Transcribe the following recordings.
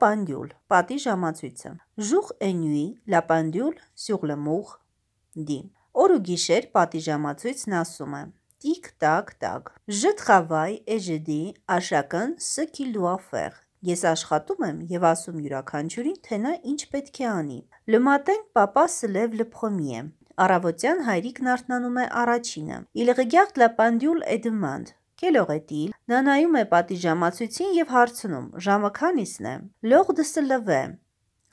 Pendule, պատի ժամացույցը։ pendule sur le mur dit։ Օր ու գիշեր պատի ժամացույցն ասում է. Տիկ տակ տակ։ chacun ce qu'il doit faire։ Ես աշխատում եմ եւ ասում յուրաքանչյուրին, թե նա ինչ պետք է անի։ papa se lève le premier։ Առավոտյան հայրիկն արթնանում է առաջինը։ Il regarde la est-il? Նա նայում է պատի ժամացույցին եւ հարցնում. Ժամը քանիսն է։ de se lever.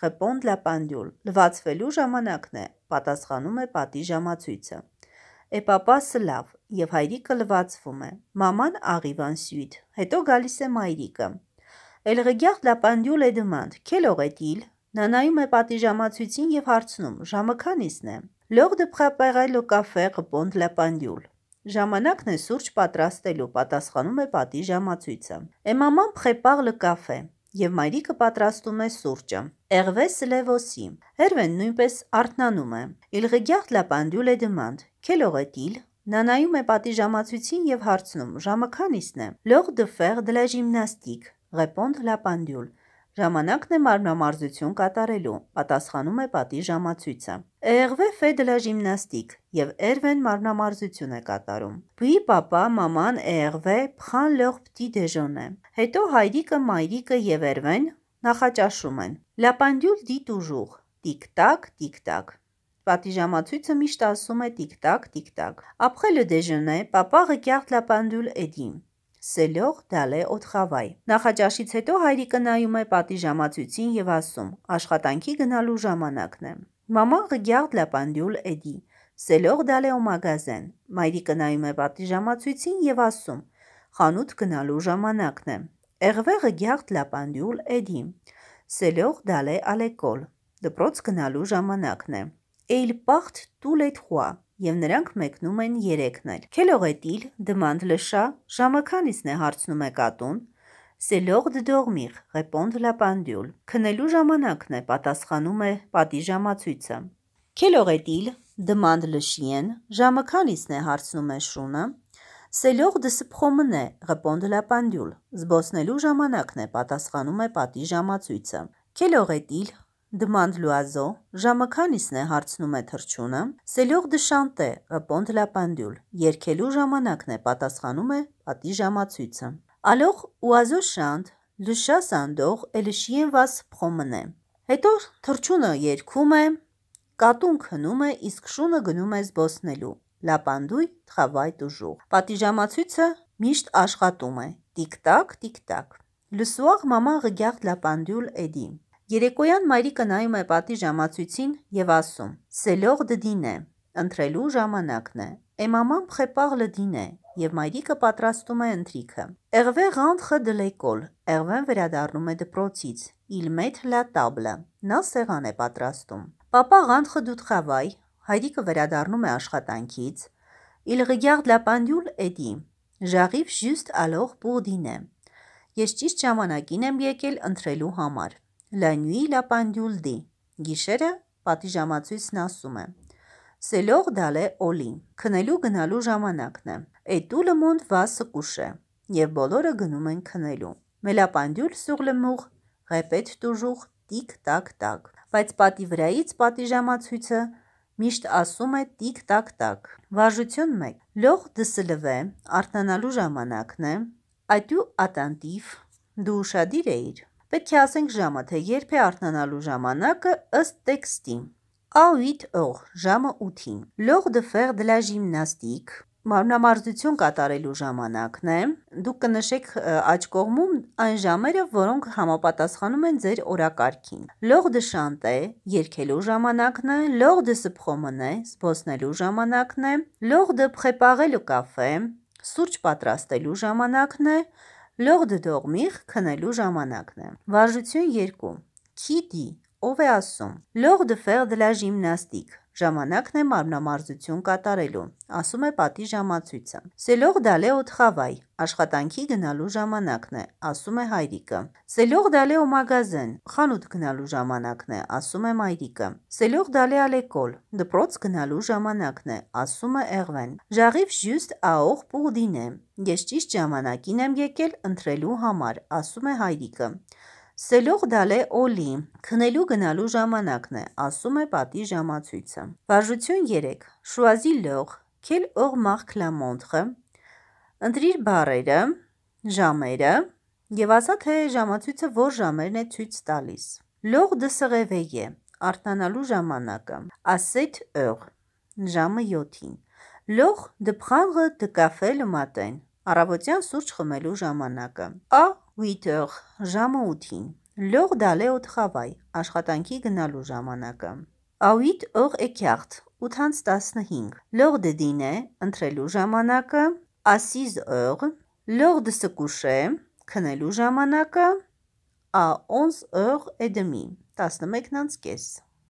Répond la pendule. Լվացվելու ժամանակն է, պատասխանում է պատի ժամացույցը։ papa se lave եւ հայրիկը լվացվում է։ Maman arrive ensuite։ Հետո գալիս է մայրիկը։ la pendule et demande. Quelle heure est-il? Նա նայում է պատի ժամացույցին եւ հարցնում. Ժամը քանիսն է։ préparer le café répond la pendule։ Ժամանակն է սուրճ պատրաստելու, պատասխանում է պատի ժամացույցը։ prépare le café եւ մայրիկը պատրաստում է սուրճը։ lève aussi։ Հերվեն նույնպես արթնանում է։ Il regarde la pendule et demande. Quelle heure est-il? Նա նայում է պատի ժամացույցին եւ հարցնում. Ժամը քանիսն է։ de la gymnastique répond la pendule։ Ժամանակն է մարմնամարզություն կատարելու, պատասխանում է պատի ժամացույցը։ de la gymnastique եւ Hervé-ն մարմնամարզություն է կատարում։ papa, maman et Hervé prend leur petit déjeuner։ Հետո հայրիկը, մայրիկը եւ Hervé-ն նախաճաշում են։ La pendule dit toujours tic-tac, tic-tac։ Պատի ժամացույցը միշտ ասում է tic-tac, tic-tac։ Après le déjeuner, papa regarde la d'aller au travail։ Նախաճաշից հետո հայրիկը նայում է պատի ժամացույցին եւ ասում. Աշխատանքի գնալու ժամանակն է։ pendule et dit C'est l'heure d'aller au magasin։ Մայրիկը նայում է պատի ժամացույցին եւ ասում. Խանութ գնալու ժամանակն է։ et dit C'est l'heure d'aller à l'école։ Դպրոց գնալու ժամանակն է։ tous les trois եւ նրանք մեկնում են երեքն էլ։ demande le chat։ Ժամը քանիսն է հարցնում է կատուն։ dormir, répond la pendule։ Քնելու ժամանակն է, պատասխանում է պատի ժամացույցը։ demande le chien։ Ժամը քանիսն է հարցնում է շունը։ se promener, répond la pendule։ Զբոսնելու ժամանակն է, պատասխանում է պատի ժամացույցը։ Quelle demande l'oiseau։ Ժամը քանիսն է հարցնում է de chanter, répond la pendule։ Երգելու ժամանակն է, պատասխանում է պատի ժամացույցը։ le chat s'endort et le chien va se promener։ Հետո թռչունը երգում է, կատուն քնում է, իսկ շունը գնում է զբոսնելու։ pendule travaille toujours։ Պատի ժամացույցը միշտ աշխատում է։ soir, maman regarde la pendule et dit Երեկոյան մայրիկը նայում է պատի ժամացույցին եւ ասում. L'heure de dîner։ Ընտրելու ժամանակն է։ maman prépare le dîner եւ մայրիկը պատրաստում է ընթրիքը։ rentre de l'école։ Hervé-ն վերադառնում է դպրոցից։ met la table։ Նա սեղան է պատրաստում։ rentre du travail։ Հայրիկը վերադառնում է աշխատանքից։ regarde la pendule et dit J'arrive juste alors pour dîner։ Ես ճիշտ ժամանակին եմ եկել ընտրելու համար։ La nuit la pendule dit Գիշերը պատի ժամացույցն ասում է C'est l'heure d'aller au lit։ Քնելու գնալու ժամանակն է։ Et tout le monde va se coucher։ Եվ բոլորը գնում են քնելու։ Mais la pendule sur le mur répète toujours tic-tac-tac։ Բայց պատի վրայից պատի ժամացույցը միշտ ասում է tic-tac-tac։ Վարժություն 1. L'heure de se lever արթնանալու ժամանակն է։ As-tu attentif դու ուշադիր էիր։ Պետք է ասենք ժամը, թե երբ է արթնանալու ժամանակը ըստ տեքստի։ 8 heures ժամը 8-ին։ L'heure de faire de la gymnastique Մարմնամարզություն կատարելու ժամանակն է։ Դուք կնշեք աջ կողմում այն ժամերը, որոնք համապատասխանում են ձեր օրակարգին։ L'heure de chanter երգելու ժամանակն է, de se promener զբոսնելու ժամանակն է, préparer le café սուրճ պատրաստելու ժամանակն է, de dormir քնելու ժամանակն է։ Վարժություն 2. Qui dit ով է ասում։ faire de la gymnastique Ժամանակն է մարմնամարզություն կատարելու, ասում է պատի ժամացույցը։ d'aller au travail, աշխատանքի գնալու ժամանակն է, ասում է հայրիկը։ d'aller au magasin, խանութ գնալու ժամանակն է, ասում է մայրիկը։ d'aller à l'école, դպրոց գնալու ժամանակն է, ասում է Էղվեն։ juste à heure pour dîner, ես ճիշտ ժամանակին եմ եկել ընտրելու համար, ասում է հայրիկը։ D'aller au lit։ Քնելու գնալու ժամանակն է, ասում է պատի ժամացույցը։ Վարժություն 3. Choisis l'heure։ Quelle heure marque la montre։ Ընտրիր բառերը, ժամերը եւ ասա թե ժամացույցը որ ժամերն է ցույց տալիս։ se réveiller։ Արթնանալու ժամանակը։ 7 heures։ Ժամը 7-ին։ L'heure de prendre du café le matin։ Առավոտյան սուրճ խմելու ժամանակը։ À 8 heures։ Ժամը 8-ին։ L'heure d'aller au travail։ Աշխատանքի գնալու ժամանակը։ À 8 heures et quart։ 8:15։ L'heure de dîner։ Ընտրելու ժամանակը։ À 6 heures։ L'heure de se coucher։ Քնելու ժամանակը։ À 11 heures et demie։ 11:30